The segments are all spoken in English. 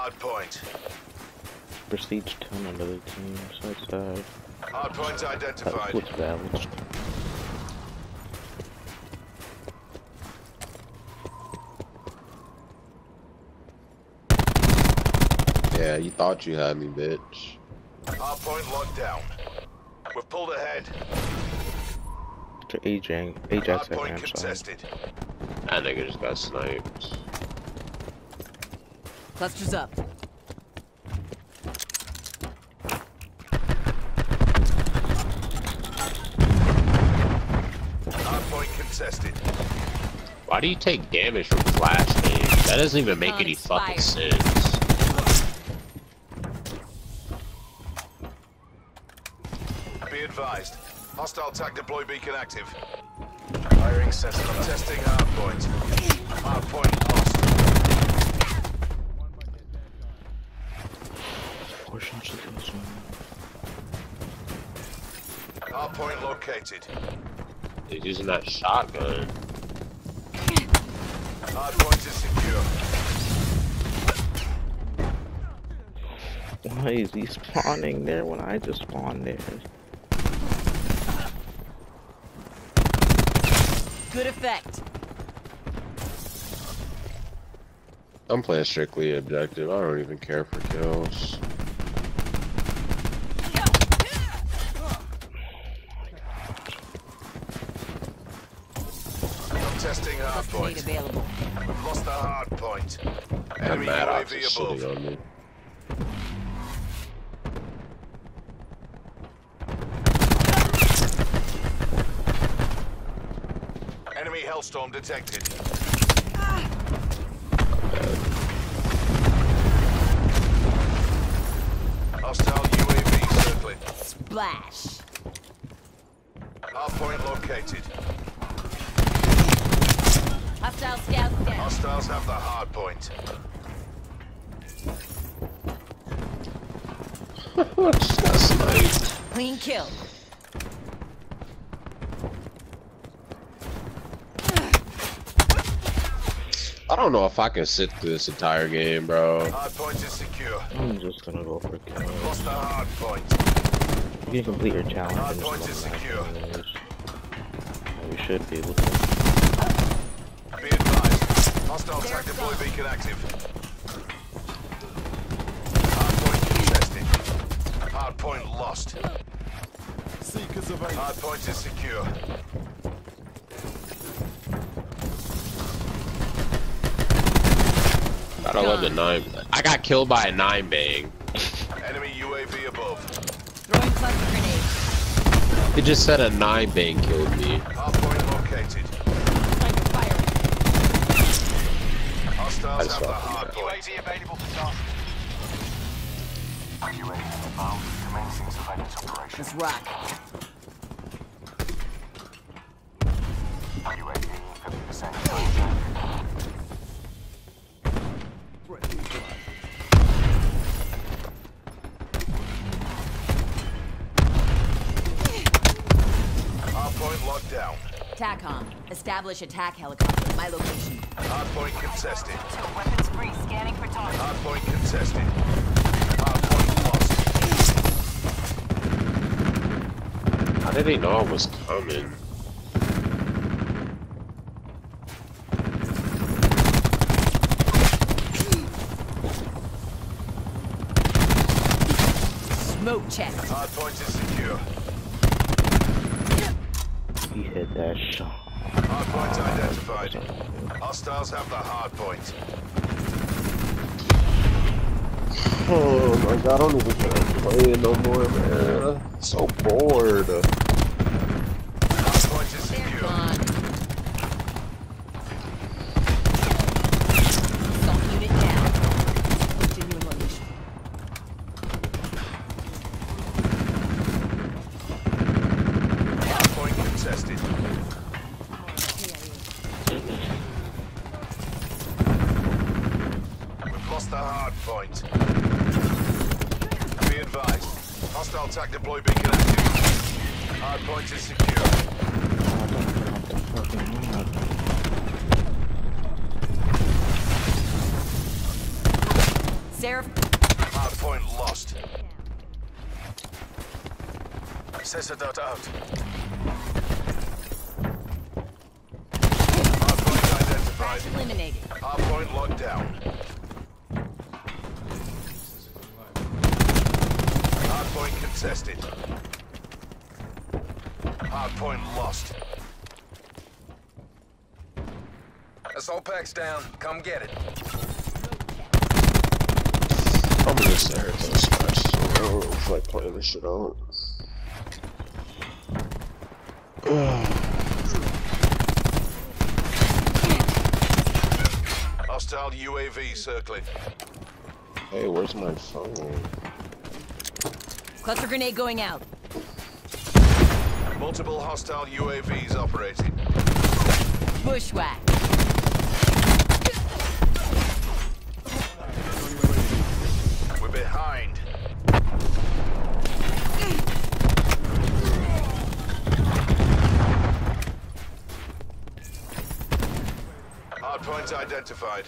hard point. Prestige 10 on the other team, so it's uh, Hard point that's identified. what's valid. Yeah, you thought you had me, bitch. Hard point locked down. We've pulled ahead. To Ajax, Ajax Hard at point campsite. contested. That nigga just got sniped. Clusters up. Hard point contested. Why do you take damage from flash name? That doesn't even make any fucking sense. Be advised. Hostile TAC deploy beacon active. Firing system. Testing hard point. Hard point lost. Portions of this one. Hard point located. He's using that shotgun. Hard point is secure. Why is he spawning there when I just spawned there? Good effect. I'm playing strictly objective. I don't even care for kills. Testing hard Cluster mate point. available. We've lost the hard point. That Enemy Maddox is UAV shitting above. on me. Enemy Hellstorm detected. Hostile UAV circling. Splash. Hard point located. Hostiles have the hard point. just got. Clean kill. I don't know if I can sit through this entire game, bro. Hard point is secure. I'm just gonna go for kills. Lost the hard point. You can complete your challenge Hard point is secure. match anyways. Yeah, We should be able to. Be advised. Hostile TAC deploy beacon active. Hard point contested. Hard point lost. Seekers of aid. Hard point is secure. I don't love the nine. I got killed by a nine bang. Enemy UAV above. Throwing cluster grenade. It just said a nine bang killed me. Hard point located. Sniper firing. Hostiles just have the hard point. UAV available for task. UAV inbound, commencing surveillance operation. Let's rock. UAV 50% TACOM. Establish attack helicopter. My location. Hard point contested. To weapons free, scanning for target. Hard point contested. Hard lost. How did they know I was coming? Smoke check. Hard point is secure. He hit that shot. Hard point identified. Hostiles have the hard point. Oh my god, I don't even feel like playing no more, man. So bored. TAC deploy beacon active. Hard point is secure. Seraph, Hardpoint lost. Sensor data out. Hardpoint identified. eliminated. Hardpoint locked down. Hardpoint contested. Hardpoint lost. Assault pack's down. Come get it. I'm just there to smash, so I don't really feel like playing this shit out. Hostile UAV circling. Hey, where's my phone? Cluster grenade going out. Multiple hostile UAVs operating. Bushwhack. We're behind. Hardpoint identified.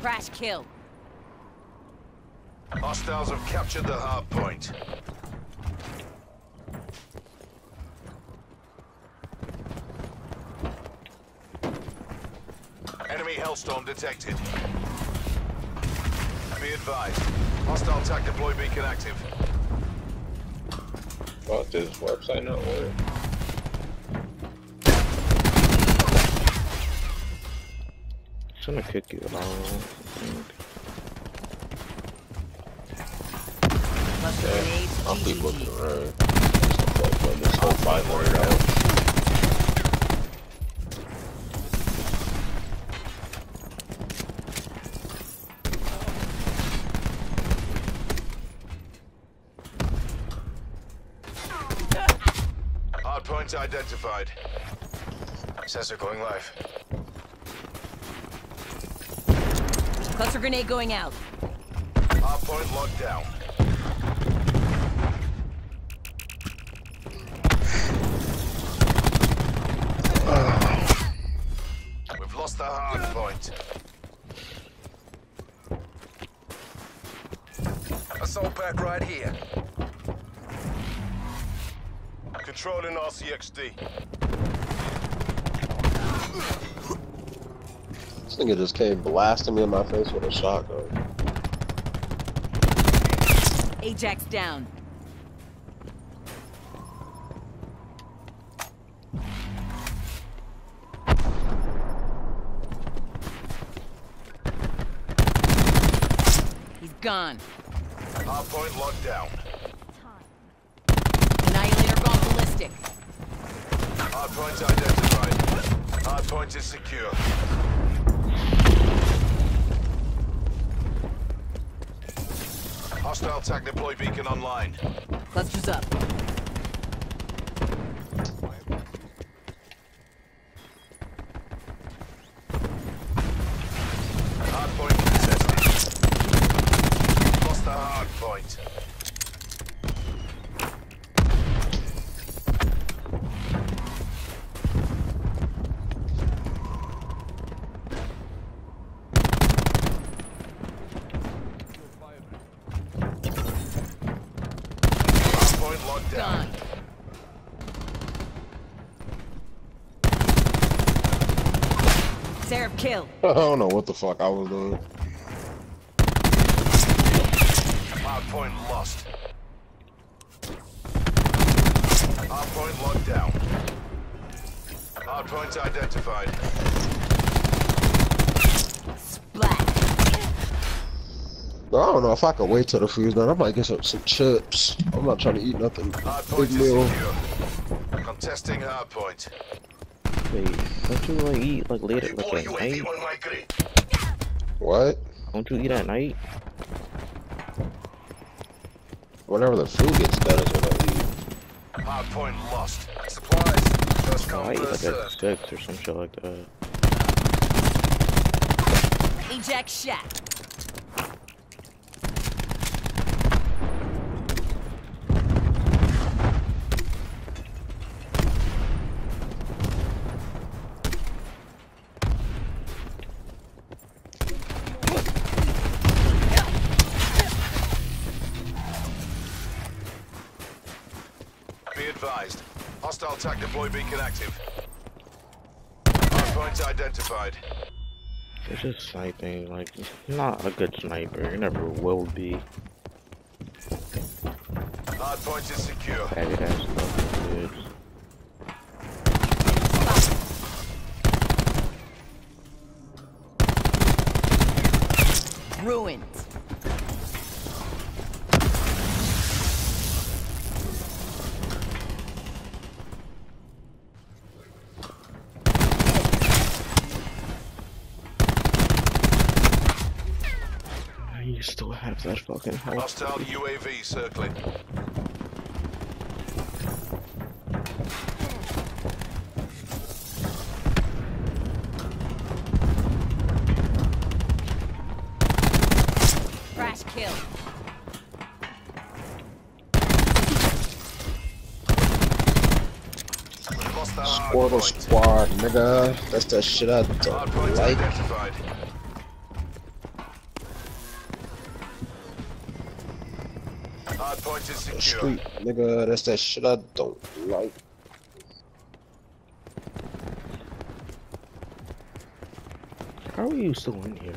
Crash kill. Hostiles have captured the hard point. Enemy Hellstorm detected. Be advised. Hostile TAC deploy beacon active. Fuck, this website not work? It's gonna kick you out. Grenades. I'll GG. looking around. This whole 500 out. Hardpoint identified. Sensor going live. Cluster grenade going out. Hardpoint locked down. We've lost the hardpoint. Assault pack right here. Controlling RCXD. Nigga just came blasting me in my face with a shotgun. Ajax down. He's gone. Hardpoint locked down. Annihilator gone ballistic. Hardpoint identified. Hardpoint is secure. Hostile TAC deploy beacon online. Clusters up. Hardpoint contested. Lost the hardpoint. Hardpoint locked down. Gone. Seraph kill. I don't know what the fuck I was doing. Hardpoint lost. Hardpoint locked down. Hardpoint identified. Splat. I don't know if I could wait till the food's done. I might get some, some chips. I'm not trying to eat nothing. Big meal. secure. Contesting hardpoint. Wait, don't you like eat like later, like Deploy at night? On my grid. What? Don't you eat at night? Whenever the food gets done is when I eat. Hardpoint lost. Supplies. First come, I eat first like at served. or some shit like that. Ajax shack. Hostile attack deploy beacon active. Hardpoint identified. It's just sniping, like, not a good sniper. You never will be. Hardpoint is secure. Faggot ass stuff, dude. Ruined. You still have that fucking health. Hostile UAV circling. Crash kill. Lost Squirtle squad, nigga. That's that shit I don't Hardpoint like. Street, nigga. That's that shit I don't like. How are you still in here?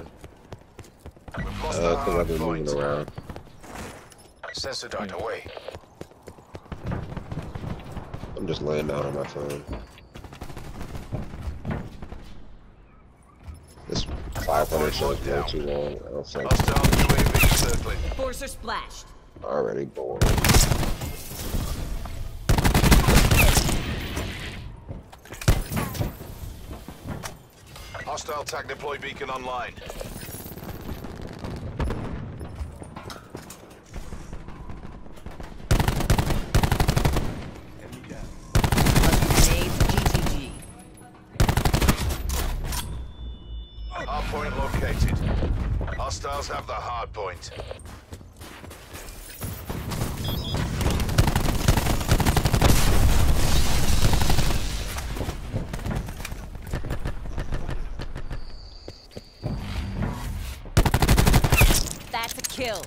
Uh, cause I've been moving around. Sensor died away. I'm just laying down on my phone. This 500 shit is way too long. I don't think Hostile Forcer splashed. Already bored. Hostile TAC deploy beacon online. Grenades GGG. Hardpoint located. Hostiles have the hardpoint. That's a kill.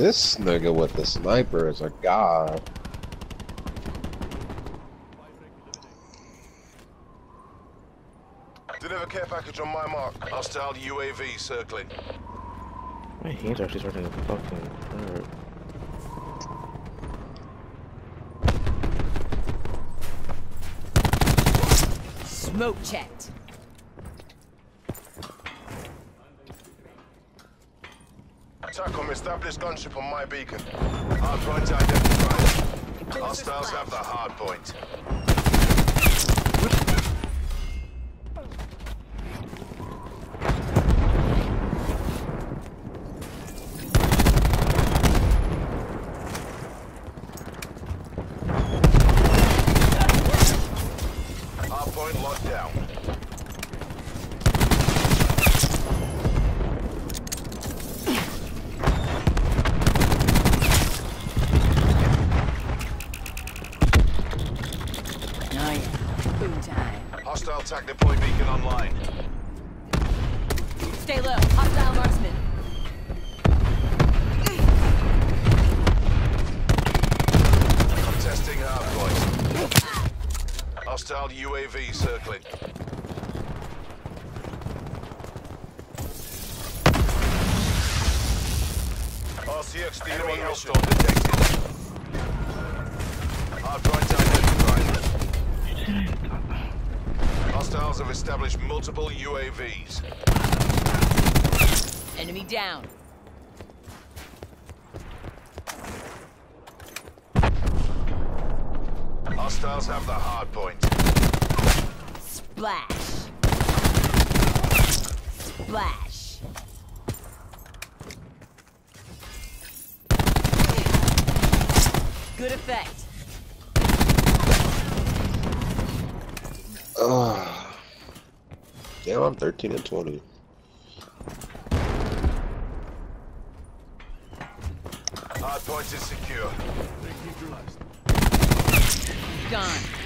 This nigga with the sniper is a god. Deliver care package on my mark. Hostile UAV circling. My hands are actually starting to fucking hurt. Smoke checked. TACOM established gunship on my beacon. Hardpoint identified. Hostiles have the hardpoint. Hardpoint locked down. Hostiles have established multiple UAVs. Enemy down. Hostiles have the hardpoint. Splash. Splash. Good effect. Ugh. Damn, I'm 13 and 20. Hardpoint is secure. Gone.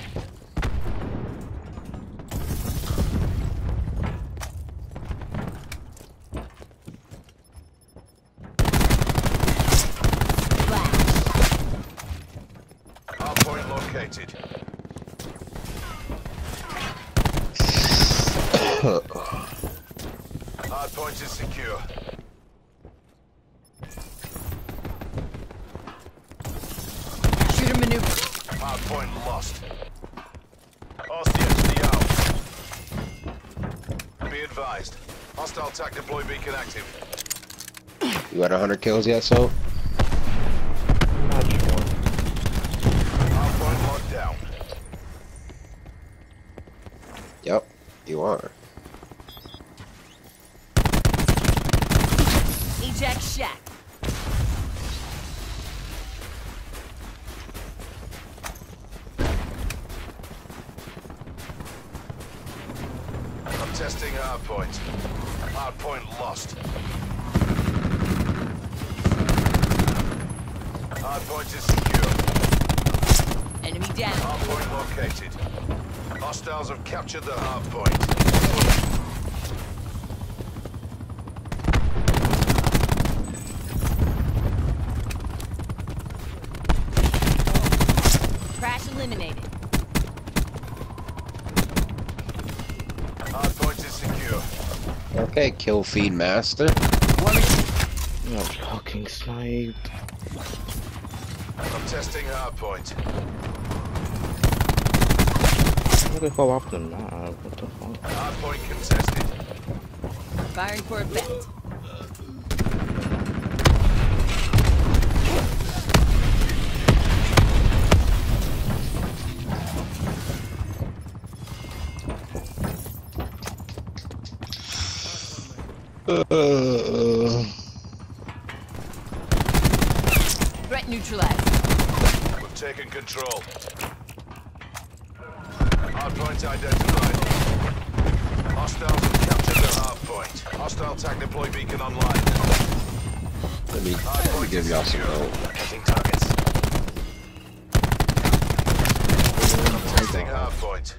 You got 100 kills yet, so? Not sure. Hard point locked down. Yep, you are. Eject shack. I'm testing hard point. Hard point lost. Hard point is secure. Enemy down. Hard point located. Hostiles have captured the hard point. Crash eliminated. Hard point is secure. Okay, kill feed master. War machine. You know, fucking sniped. I'm testing hard point. Look at fall off the. What the fuck? Hard point contested. Firing for a bet. Uh, taken control. Hard point identified. Hostiles have captured the hard point. Hostile TAC deploy beacon online. let me, let me give y'all some help. Hitting targets. Testing hard point.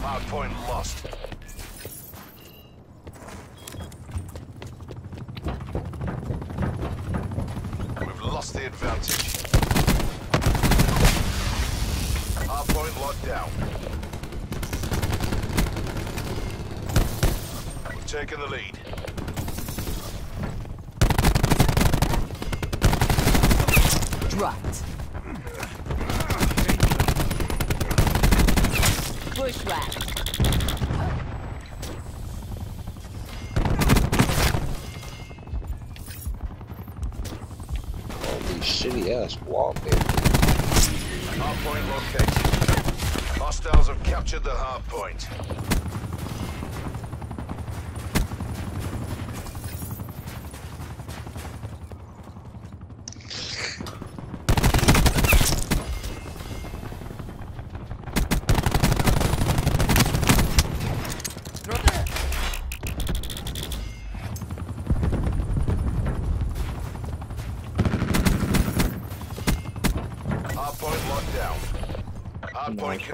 Hard point lost. We've lost the advantage. Hard point locked down. We've taken the lead. Dropped. Bushwhack. All these shitty ass wallpapers. Hard point located. Hostiles have captured the hard point.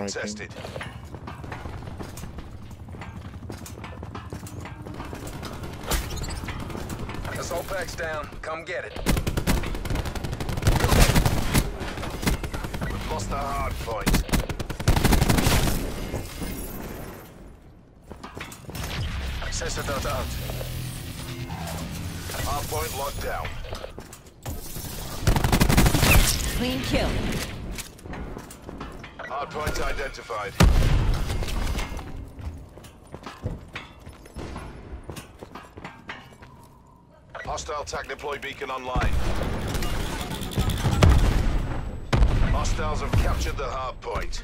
Contested. Assault pack's down. Come get it. We've lost the hard point. Access it out. Hard point locked down. Clean kill. Hard point identified. Hostile TAC deploy beacon online. Hostiles have captured the hard point.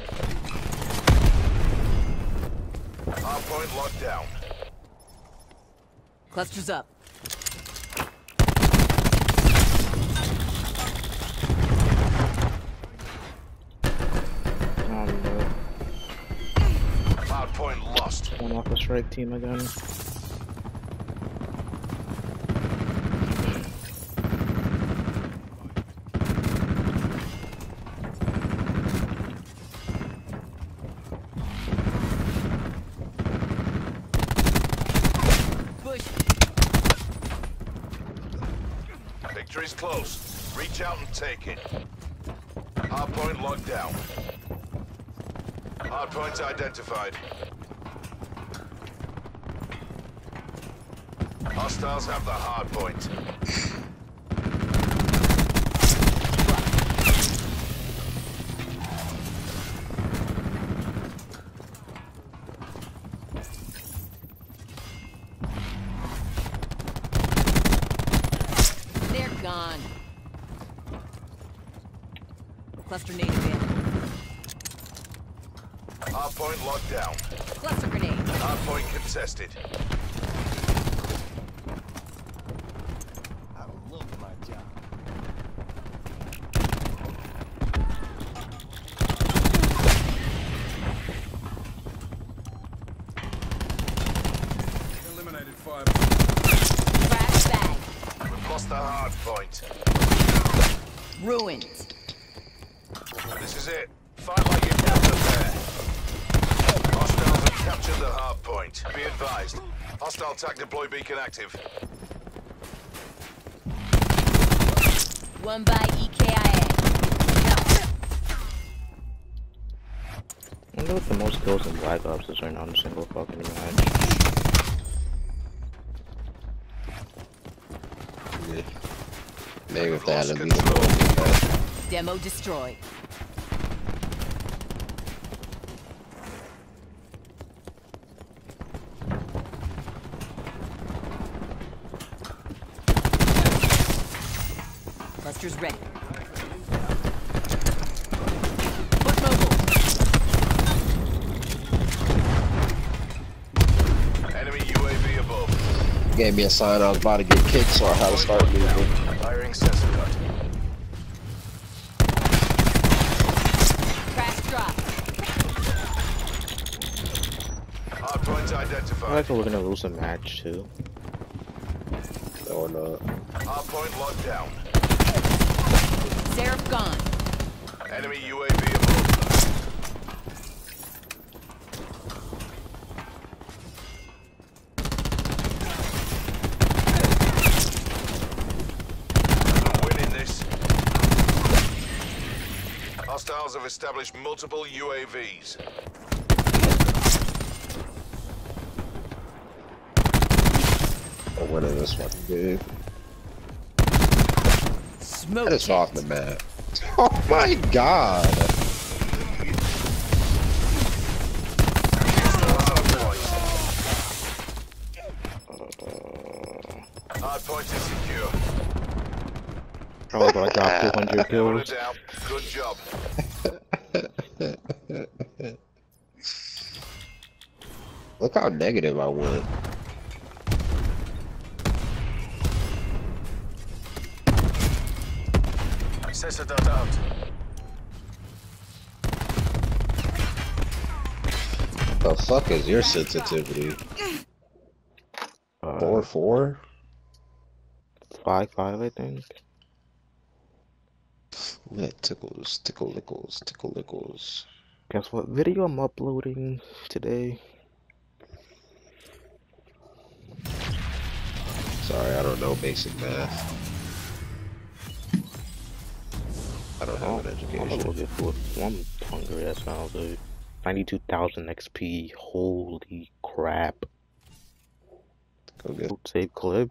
Hard point locked down. Clusters up. Point lost. one off the strike team again. Victory's close. Reach out and take it. Hard point locked down. Hard Hardpoint identified. Hostiles have the hardpoint. They're lost the hardpoint. Ruined. This is it. Fight like you captured there. Hostiles have captured the hardpoint. Be advised. Hostile TAC deploy beacon active. One by EKIA. I wonder what the most kills in Black Ops is right now in a single fucking match. Maybe if they had a Lost leaderboard. Demo destroyed. Cluster's ready. Gave me a sign I was about to get kicked, so I had to start moving. Firing sensor cut. Crash drop. Hardpoint I feel like we're gonna lose a match too. No, no. Hardpoint locked down. Seraph gone. Enemy UAV above. We're winning this. Hostiles have established multiple UAVs. I'm this fucking game. Smoke. That is off the map. Oh my god. Uh, Hardpoint is secure. Probably gonna drop 200 kills. Good job. Look how negative I went. Sensor dot out. The fuck is your sensitivity? Uh, Four four? five five, I think. That tickles, tickle lickles, tickle lickles. Guess what video I'm uploading today? Sorry, I don't know basic math. I don't have an I'm gonna education. get. I'm hungry as hell, dude. 92,000 XP. Holy crap. Go get Save clip.